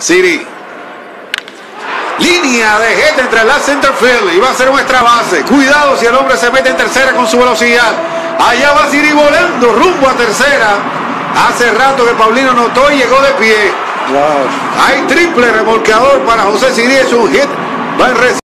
Siri. Línea de gente entre la center field y va a ser nuestra base. Cuidado si el hombre se mete en tercera con su velocidad. Allá va Siri volando rumbo a tercera. Hace rato que Paulino notó y llegó de pie. Hay triple remolcador para José Siri. Es un hit. Va en